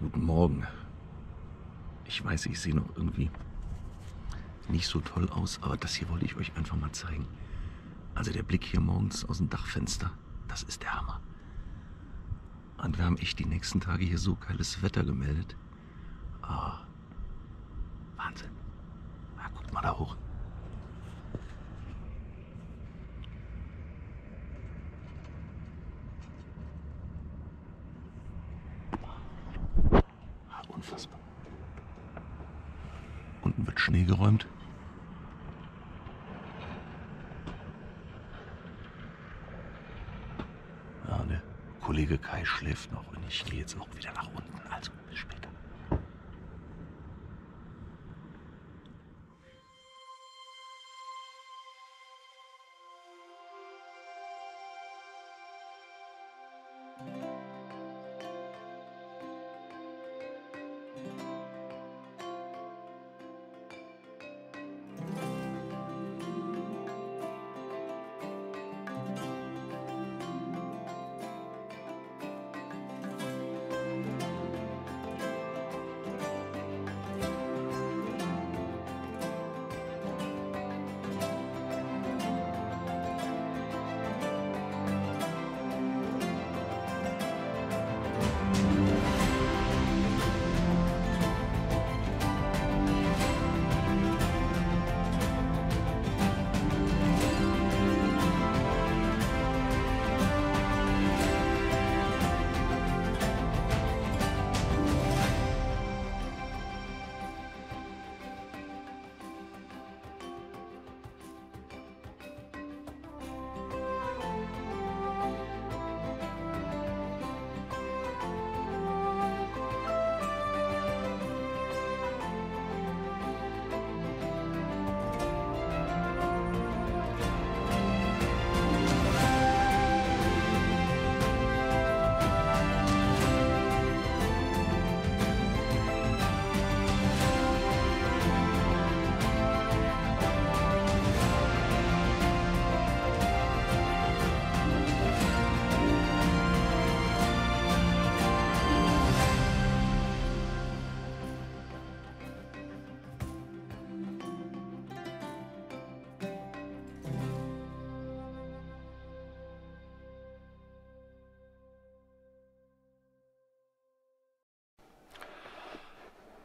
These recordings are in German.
Guten Morgen. Ich weiß, ich sehe noch irgendwie nicht so toll aus, aber das hier wollte ich euch einfach mal zeigen. Also der Blick hier morgens aus dem Dachfenster, das ist der Hammer. Und wir haben echt die nächsten Tage hier so geiles Wetter gemeldet. Ah, Wahnsinn. Ja, guckt mal da hoch. Ah, Unfassbar. Unten wird Schnee geräumt. Ja, der Kollege Kai schläft noch und ich gehe jetzt auch wieder nach unten. Also bis später.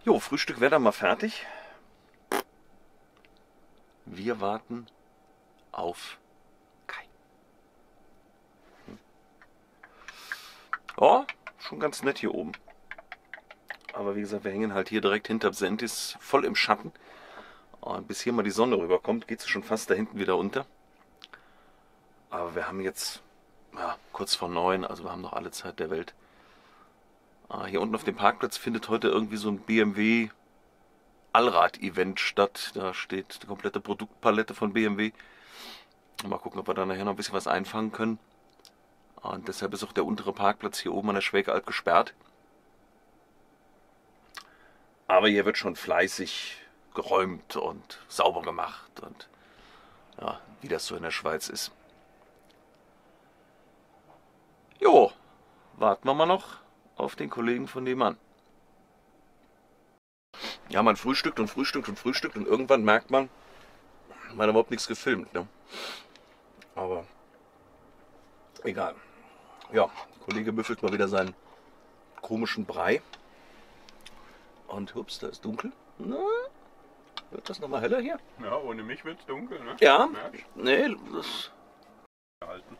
Jo, Frühstück wäre dann mal fertig. Wir warten auf Kai. Hm. Oh, schon ganz nett hier oben. Aber wie gesagt, wir hängen halt hier direkt hinter Sentis, voll im Schatten. Und bis hier mal die Sonne rüberkommt, geht sie schon fast da hinten wieder unter. Aber wir haben jetzt ja, kurz vor neun, also wir haben noch alle Zeit der Welt. Ah, hier unten auf dem Parkplatz findet heute irgendwie so ein BMW Allrad-Event statt. Da steht die komplette Produktpalette von BMW. Mal gucken, ob wir da nachher noch ein bisschen was einfangen können. Und deshalb ist auch der untere Parkplatz hier oben an der Schwägealp gesperrt. Aber hier wird schon fleißig geräumt und sauber gemacht und ja, wie das so in der Schweiz ist. Jo, warten wir mal noch auf den Kollegen von nebenan. Ja, man frühstückt und frühstückt und frühstückt und irgendwann merkt man, man hat überhaupt nichts gefilmt. Ne? Aber egal. Ja, Kollege büffelt mal wieder seinen komischen Brei. Und hups, da ist dunkel. Na, wird das nochmal heller hier? Ja, ohne mich wird's dunkel, ne? Ja, nee, das, du? Halten.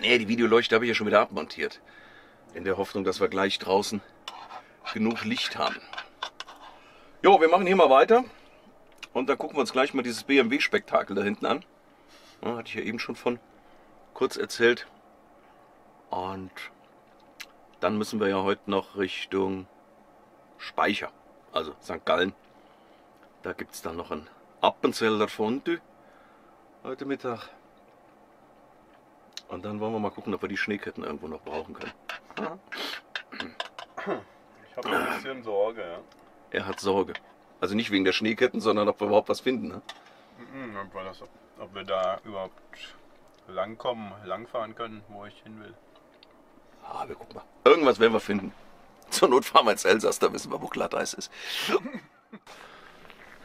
nee, die Videoleuchte habe ich ja schon wieder abmontiert. In der Hoffnung, dass wir gleich draußen genug Licht haben. Jo, wir machen hier mal weiter. Und dann gucken wir uns gleich mal dieses BMW-Spektakel da hinten an. Ja, hatte ich ja eben schon von kurz erzählt. Und dann müssen wir ja heute noch Richtung Speicher, also St. Gallen. Da gibt es dann noch ein Appenzeller Fondue heute Mittag. Und dann wollen wir mal gucken, ob wir die Schneeketten irgendwo noch brauchen können. Ich habe ein bisschen Sorge, ja. Er hat Sorge. Also nicht wegen der Schneeketten, sondern ob wir überhaupt was finden. Ne? Mhm, ob, wir das, ob wir da überhaupt langkommen, langfahren können, wo ich hin will. Ah, wir gucken mal. Irgendwas werden wir finden. Zur Not fahren wir ins Elsass, da wissen wir, wo Glatteis ist.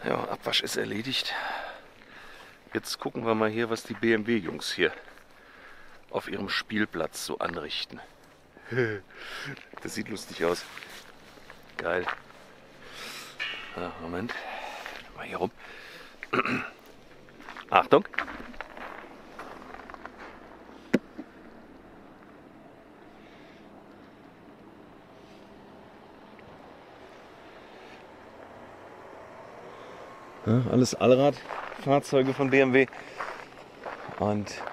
Ja, Abwasch ist erledigt. Jetzt gucken wir mal hier, was die BMW-Jungs hier auf ihrem Spielplatz so anrichten. Das sieht lustig aus. Geil. Ja, Moment. Mal hier rum. Achtung. Ja, alles Allradfahrzeuge von BMW. Und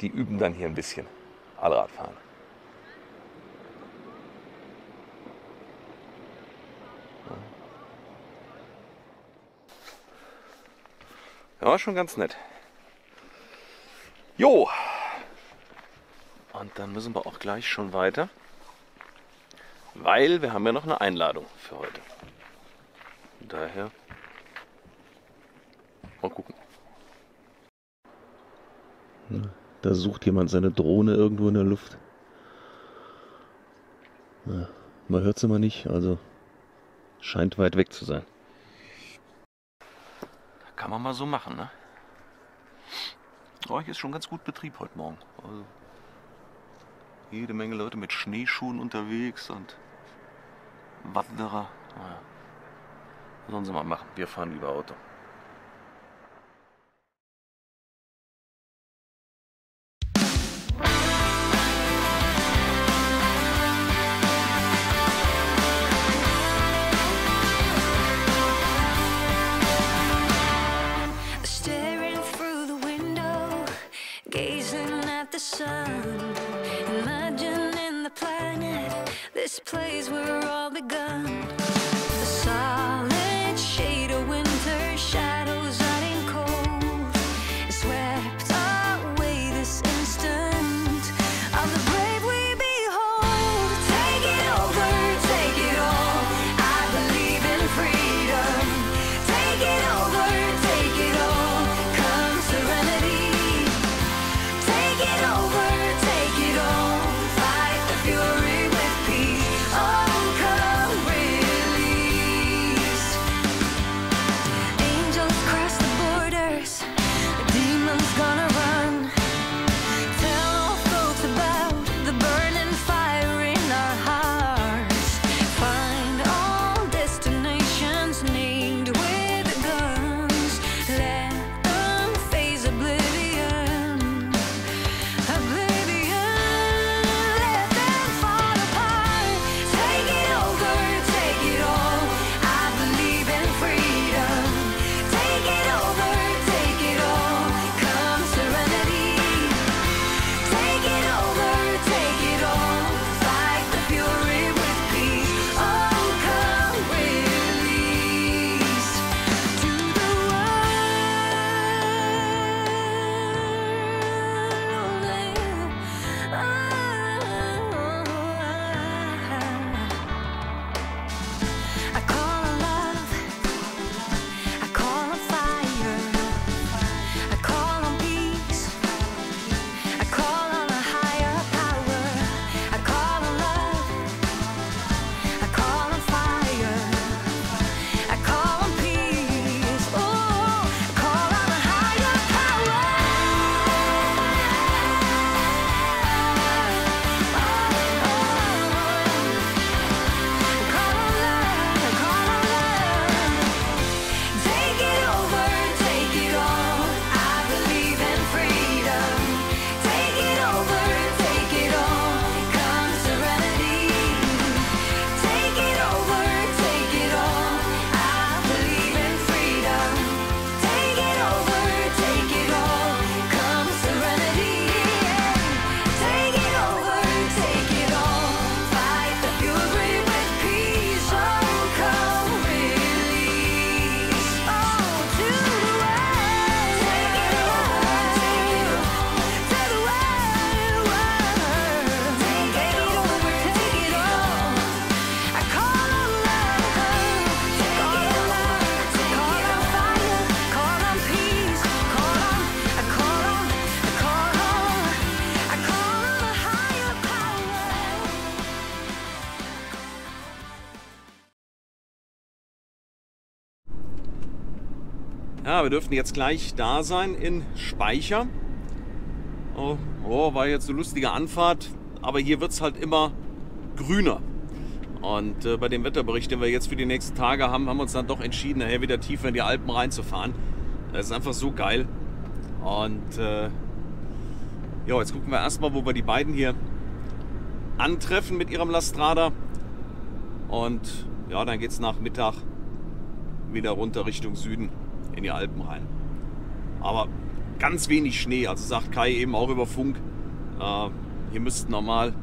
die üben dann hier ein bisschen Allradfahren. Ja, schon ganz nett. Jo. Und dann müssen wir auch gleich schon weiter. Weil wir haben ja noch eine Einladung für heute. Daher mal gucken. Da sucht jemand seine Drohne irgendwo in der Luft. Ja, man hört sie mal nicht, also scheint weit weg zu sein. Kann man mal so machen, ne? Oh, hier ist schon ganz gut Betrieb heute Morgen. Also jede Menge Leute mit Schneeschuhen unterwegs und Wanderer. Naja. Sollen sie mal machen. Wir fahren lieber Auto. Ja, wir dürften jetzt gleich da sein in Speicher. Oh, oh, war jetzt eine lustige Anfahrt, aber hier wird es halt immer grüner. Und äh, bei dem Wetterbericht, den wir jetzt für die nächsten Tage haben, haben wir uns dann doch entschieden, nachher wieder tiefer in die Alpen reinzufahren. Das ist einfach so geil. Und äh, ja, jetzt gucken wir erstmal, wo wir die beiden hier antreffen mit ihrem Lastrada. Und ja, dann geht es nach Mittag wieder runter Richtung Süden in die Alpen rein. Aber ganz wenig Schnee, also sagt Kai eben auch über Funk, äh, hier müssten normal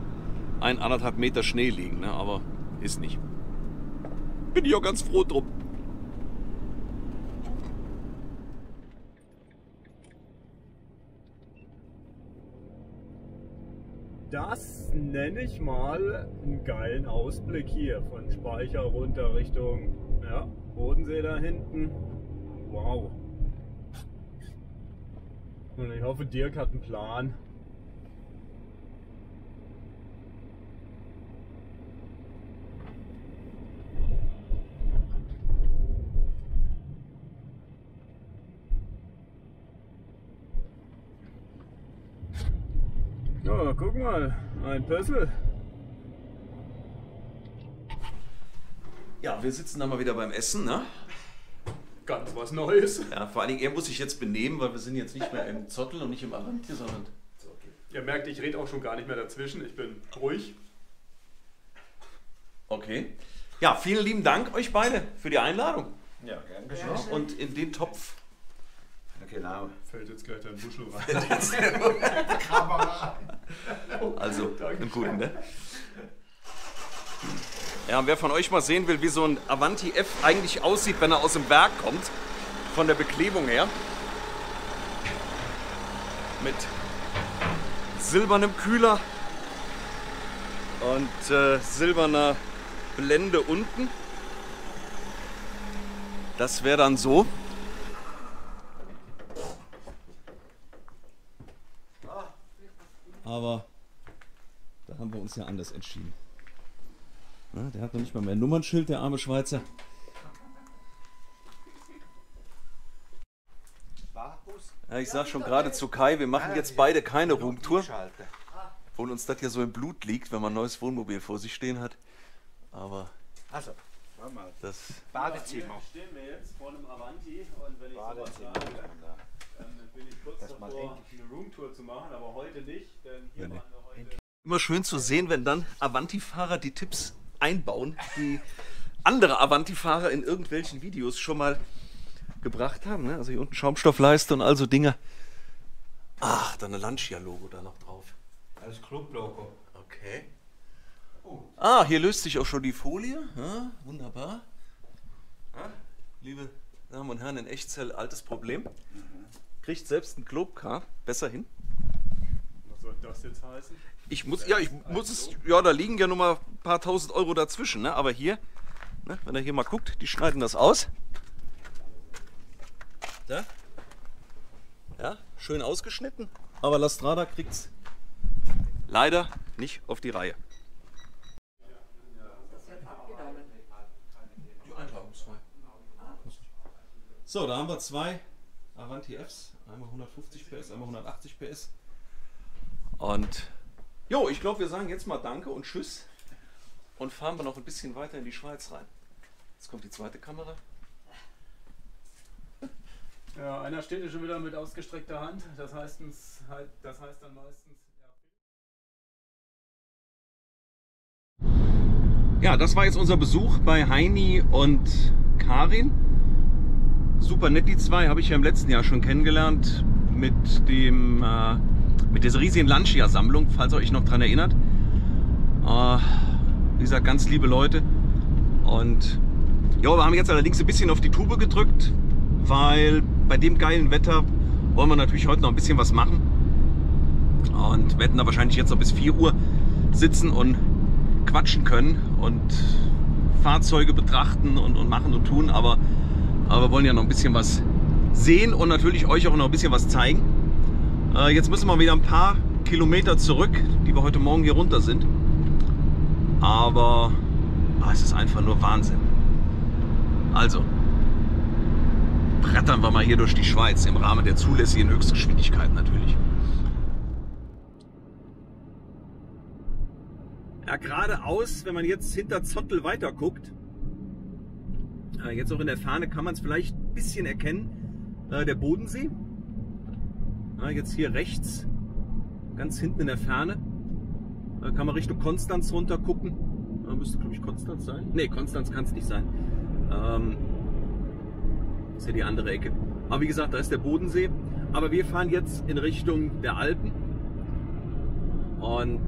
ein, anderthalb Meter Schnee liegen, ne? aber ist nicht. Bin ich auch ganz froh drum. Das nenne ich mal einen geilen Ausblick hier von Speicher runter Richtung ja, Bodensee da hinten. Wow. Und ich hoffe, Dirk hat einen Plan. Ja, guck mal, ein Pössl. Ja, wir sitzen dann mal wieder beim Essen, ne? Ganz was Neues. Ja, vor allen Dingen, er muss sich jetzt benehmen, weil wir sind jetzt nicht mehr im Zottel und nicht im Avanti, sondern Ihr merkt, ich rede auch schon gar nicht mehr dazwischen. Ich bin ruhig. Okay. Ja, vielen lieben Dank euch beide für die Einladung. Ja, gern Ja, und in den Topf. Genau. Fällt jetzt gleich dein Buschel rein. Also, einen guten, ne? Ja, wer von euch mal sehen will, wie so ein Avanti F eigentlich aussieht, wenn er aus dem Berg kommt, von der Beklebung her. Mit silbernem Kühler und äh, silberner Blende unten. Das wäre dann so. Aber da haben wir uns ja anders entschieden. Na, der hat noch nicht mal mehr ein Nummernschild, der arme Schweizer. Ja, ich sag schon gerade zu Kai, wir machen jetzt beide keine Roomtour, obwohl uns das ja so im Blut liegt, wenn man ein neues Wohnmobil vor sich stehen hat. Aber Also, das. Badezimmer. stehen wir jetzt vor einem Avanti und wenn ich Badezimmer. dann bin ich kurz davor, eine Roomtour zu machen, aber heute nicht, denn hier Nee, nee. waren wir heute. Immer schön zu sehen, wenn dann Avanti-Fahrer die Tipps einbauen, die andere Avanti-Fahrer in irgendwelchen Videos schon mal gebracht haben. Ne? Also hier unten Schaumstoffleiste und also Dinge. Ach, da eine Lancia-Logo da noch drauf. Das Club-Logo. Okay. Ah, hier löst sich auch schon die Folie. Ja, wunderbar. Ja, liebe Damen und Herren, in Echtzell altes Problem. Kriegt selbst ein Globcar besser hin. Das jetzt heißen? Ich muss, ja, ich muss es, ja, da liegen ja nur mal ein paar tausend Euro dazwischen, ne? Aber hier, ne, wenn er hier mal guckt, die schneiden das aus. Da. Ja, schön ausgeschnitten. Aber Lastrada kriegt's leider nicht auf die Reihe. So, da haben wir zwei Avanti Fs. Einmal 150 PS, einmal 180 PS. Und jo, ich glaube, wir sagen jetzt mal Danke und Tschüss. Und fahren wir noch ein bisschen weiter in die Schweiz rein. Jetzt kommt die zweite Kamera. Ja, einer steht hier schon wieder mit ausgestreckter Hand. Das heißt, halt, das heißt dann meistens. Ja. Ja, das war jetzt unser Besuch bei Heini und Karin. Super nett, die zwei. Habe ich ja im letzten Jahr schon kennengelernt mit dem äh, mit dieser riesigen Lancia-Sammlung, falls ihr euch noch dran erinnert. Äh, wie gesagt, ganz liebe Leute. Und ja, wir haben jetzt allerdings ein bisschen auf die Tube gedrückt, weil bei dem geilen Wetter wollen wir natürlich heute noch ein bisschen was machen. Und werden da wahrscheinlich jetzt noch bis 4 Uhr sitzen und quatschen können und Fahrzeuge betrachten und, und machen und tun. Aber, aber wir wollen ja noch ein bisschen was sehen und natürlich euch auch noch ein bisschen was zeigen. Äh, jetzt müssen wir wieder ein paar Kilometer zurück, die wir heute Morgen hier runter sind. Aber ah, es ist einfach nur Wahnsinn. Also, brettern wir mal hier durch die Schweiz im Rahmen der zulässigen Höchstgeschwindigkeit natürlich. Ja, geradeaus, wenn man jetzt hinter Zottel weiter guckt, äh, jetzt auch in der Ferne kann man es vielleicht ein bisschen erkennen, äh, der Bodensee. Jetzt hier rechts, ganz hinten in der Ferne, kann man Richtung Konstanz runter gucken. Äh, müsste, glaube ich, Konstanz sein. Ne, Konstanz kann es nicht sein. Ähm, ist ja die andere Ecke. Aber wie gesagt, da ist der Bodensee. Aber wir fahren jetzt in Richtung der Alpen. Und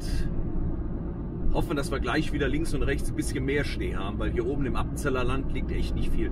hoffen, dass wir gleich wieder links und rechts ein bisschen mehr Schnee haben, weil hier oben im Appenzeller Land liegt echt nicht viel.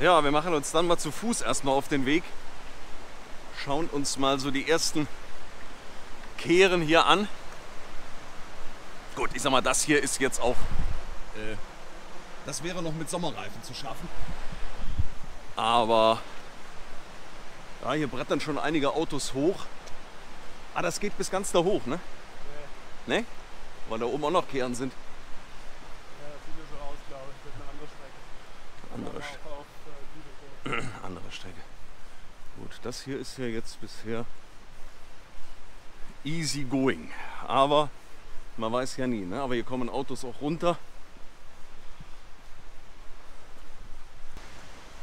Ja, wir machen uns dann mal zu Fuß erstmal auf den Weg. Schauen uns mal so die ersten Kehren hier an. Gut, ich sag mal, das hier ist jetzt auch. Äh, das wäre noch mit Sommerreifen zu schaffen. Aber ja, hier brettern schon einige Autos hoch. Ah, das geht bis ganz da hoch, ne? Ne? Weil da oben auch noch Kehren sind. Ja, das sieht ja so aus, glaube ich. Das ist eine andere Strecke. Andere, St- Auch auf äh, Lübeck. Andere Strecke. Gut, das hier ist ja jetzt bisher easy going. Aber man weiß ja nie, ne? Aber hier kommen Autos auch runter.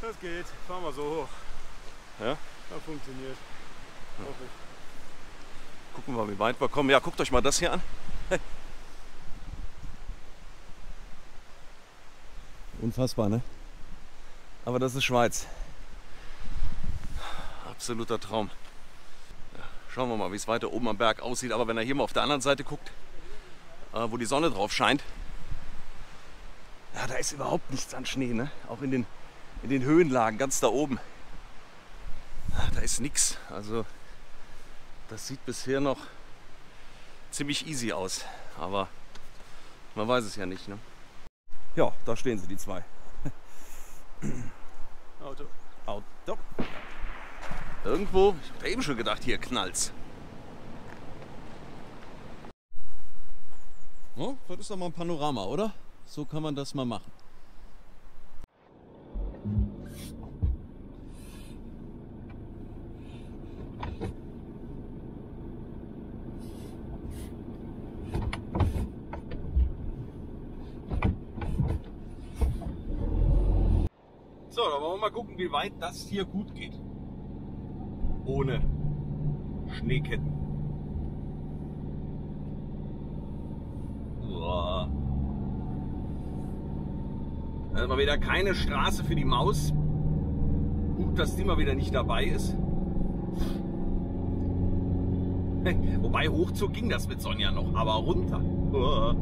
Das geht. Fahren wir so hoch. Ja? Das funktioniert. Hoffe ich. Gucken wir, wie weit wir kommen. Ja, guckt euch mal das hier an. Unfassbar, ne? Aber das ist Schweiz. Absoluter Traum. Ja, schauen wir mal, wie es weiter oben am Berg aussieht. Aber wenn er hier mal auf der anderen Seite guckt, äh, wo die Sonne drauf scheint, ja, da ist überhaupt nichts an Schnee, ne? Auch in den, in den Höhenlagen, ganz da oben. Ja, Da ist nichts. Also das sieht bisher noch ziemlich easy aus, aber man weiß es ja nicht. Ne? Ja, da stehen sie, die zwei. Auto. Auto. Irgendwo, ich habe eben schon gedacht, hier knallt's. Oh, das ist doch mal ein Panorama, oder? So kann man das mal machen. So, dann wollen wir mal gucken, wie weit das hier gut geht. Ohne Schneeketten. Das ist mal wieder keine Straße für die Maus. Gut, dass die mal wieder nicht dabei ist. Wobei Hochzug ging das mit Sonja noch, aber runter. Uah.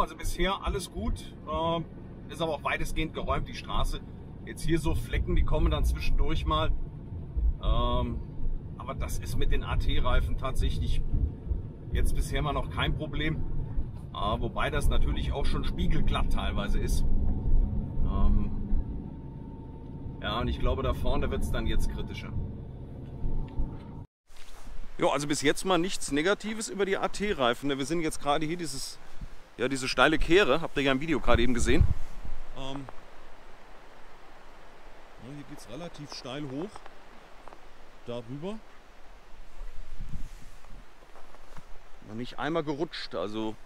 Also bisher alles gut. Ähm, ist aber auch weitestgehend geräumt, die Straße. Jetzt hier so Flecken, die kommen dann zwischendurch mal. Ähm, aber das ist mit den AT-Reifen tatsächlich jetzt bisher mal noch kein Problem. Äh, wobei das natürlich auch schon spiegelglatt teilweise ist. Ähm, ja, und ich glaube, da vorne wird es dann jetzt kritischer. Ja, also bis jetzt mal nichts Negatives über die AT-Reifen. Wir sind jetzt gerade hier dieses, ja, diese steile Kehre, habt ihr ja im Video gerade eben gesehen. Ähm, ja, hier geht es relativ steil hoch. Darüber. Noch nicht einmal gerutscht, also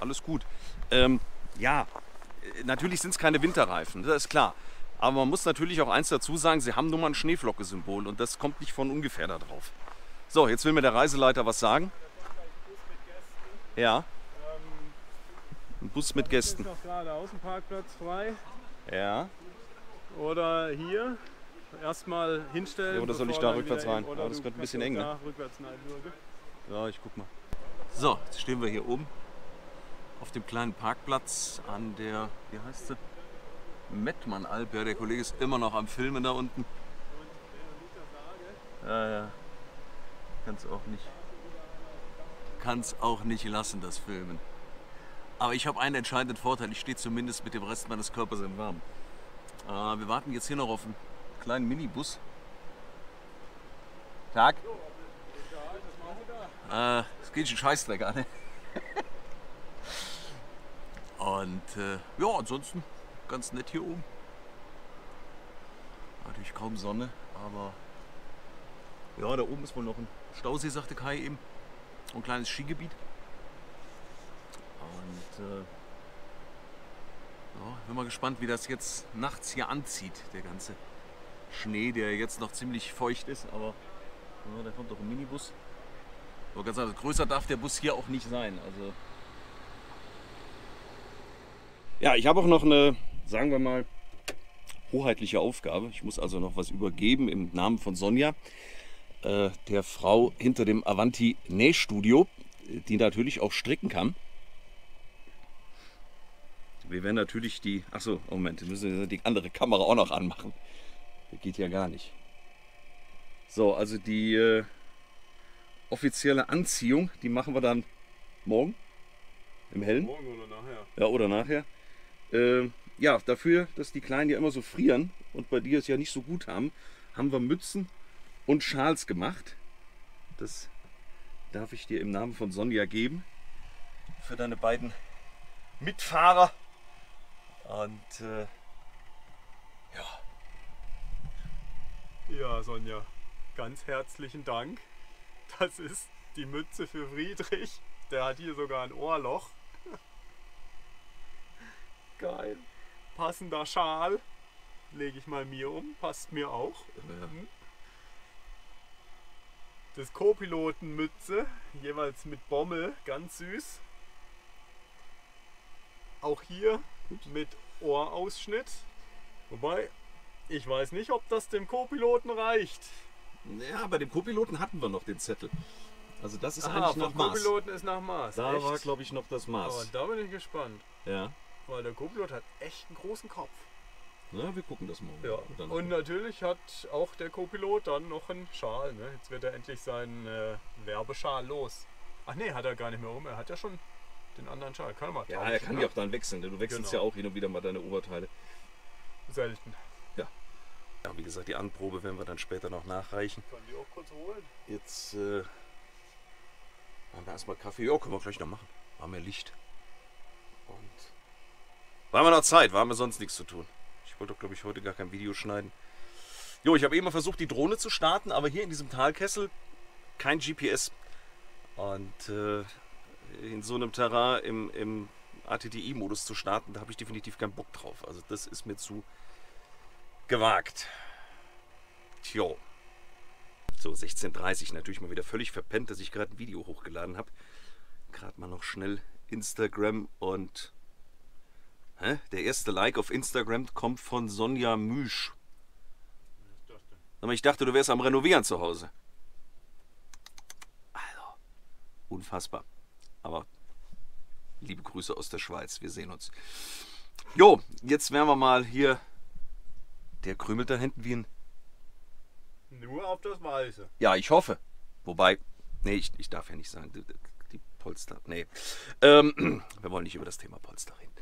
alles gut. Ähm, ja, äh, natürlich sind es keine Winterreifen, das ist klar. Aber man muss natürlich auch eins dazu sagen, sie haben nun mal ein Schneeflocke-Symbol und das kommt nicht von ungefähr da drauf. So, jetzt will mir der Reiseleiter was sagen. Ja. Ein Bus mit Ist Gästen. noch gerade Außenparkplatz frei. Ja. Oder hier erstmal hinstellen. Ja, oder soll ich bevor da rückwärts rein? Oder das wird ein bisschen eng, ne? Ja, ich guck mal. So, jetzt stehen wir hier oben auf dem kleinen Parkplatz an der, wie heißt sie? Mettmann-Alp. Ja, der Kollege ist immer noch am Filmen da unten. Ja, ja. Kann's auch nicht. Kann's auch nicht lassen, das Filmen. Aber ich habe einen entscheidenden Vorteil. Ich stehe zumindest mit dem Rest meines Körpers im Warmen. Äh, wir warten jetzt hier noch auf einen kleinen Minibus. Tag. Äh, es geht schon Scheißdreck an. Und äh, ja, ansonsten ganz nett hier oben. Natürlich kaum Sonne, aber ja, da oben ist wohl noch ein Stausee, sagte Kai eben. Ein kleines Skigebiet. Äh, ja, bin mal gespannt, wie das jetzt nachts hier anzieht, der ganze Schnee, der jetzt noch ziemlich feucht ist, aber ja, da kommt doch ein Minibus. Aber ganz ehrlich, größer darf der Bus hier auch nicht sein. Also ja, ich habe auch noch eine, sagen wir mal, hoheitliche Aufgabe. Ich muss also noch was übergeben im Namen von Sonja, äh, der Frau hinter dem Avanti Nähstudio, die natürlich auch stricken kann. Wir werden natürlich die, achso, Moment, wir müssen die andere Kamera auch noch anmachen. Das geht ja gar nicht. So, also die äh, offizielle Anziehung, die machen wir dann morgen im Hellen. Morgen oder nachher. Ja, oder nachher. Ähm, ja, dafür, dass die Kleinen ja immer so frieren und bei dir es ja nicht so gut haben, haben wir Mützen und Schals gemacht. Das darf ich dir im Namen von Sonja geben. Für deine beiden Mitfahrer. Und äh, ja, Ja, Sonja, ganz herzlichen Dank. Das ist die Mütze für Friedrich. Der hat hier sogar ein Ohrloch. Geil. Passender Schal. Lege ich mal mir um. Passt mir auch. Mhm. Das Co-Pilotenmütze, jeweils mit Bommel, ganz süß. Auch hier mit Ohrausschnitt. Wobei, ich weiß nicht, ob das dem Co-Piloten reicht. ja, bei dem Co-Piloten hatten wir noch den Zettel. Also das ist Aha, eigentlich nach Maß. Co-Piloten ist nach Maß. Da echt? war, glaube ich, noch das Aber Maß. da bin ich gespannt, Ja. weil der Co-Pilot hat echt einen großen Kopf. Na, wir gucken das morgen. Ja. Und natürlich hat auch der Co-Pilot dann noch einen Schal. Ne? Jetzt wird er endlich seinen äh, Werbeschal los. Ach nee, hat er gar nicht mehr um. Er hat ja schon den anderen Schal. Kann er mal ja, er kann ne? ja auch dann wechseln. denn Du wechselst Genau. ja auch hin und wieder mal deine Oberteile. Selten. Ja, wie gesagt, die Anprobe werden wir dann später noch nachreichen. Kann die auch kurz holen. Jetzt äh, machen wir erstmal Kaffee. Ja, können wir gleich noch machen. War mehr Licht. Und war haben wir noch Zeit, war haben wir sonst nichts zu tun. Ich wollte, glaube ich, heute gar kein Video schneiden. Jo, ich habe eben mal versucht, die Drohne zu starten, aber hier in diesem Talkessel kein GPS. Und äh, in so einem Terrain im, im ATTI-Modus zu starten, da habe ich definitiv keinen Bock drauf. Also das ist mir zu gewagt. Tjo. So, 16.30 natürlich mal wieder völlig verpennt, dass ich gerade ein Video hochgeladen habe. Gerade mal noch schnell Instagram und hä? der erste Like auf Instagram kommt von Sonja Müsch. Aber ich dachte, du wärst am Renovieren zu Hause. Also, unfassbar. Aber Liebe Grüße aus der Schweiz. Wir sehen uns. Jo, jetzt werden wir mal hier. Der krümelt da hinten wie ein. Nur auf das Weiße. Ja, ich hoffe. Wobei. Nee, ich, ich darf ja nicht sagen. Die, Polster. Nee. Ähm, wir wollen nicht über das Thema Polster reden.